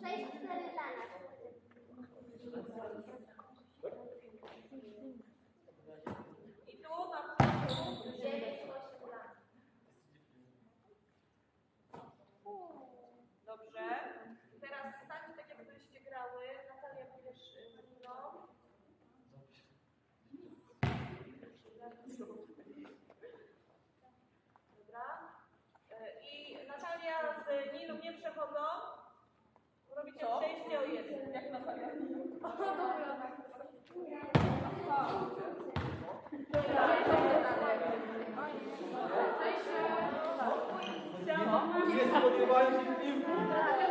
谁谁是这里胆 przechodzą? Robicie Co? przejście o jeden, jak na paganie. O, dobra, tak. Cześć. Cześć. Cześć. Cześć. Cześć. Cześć. Cześć.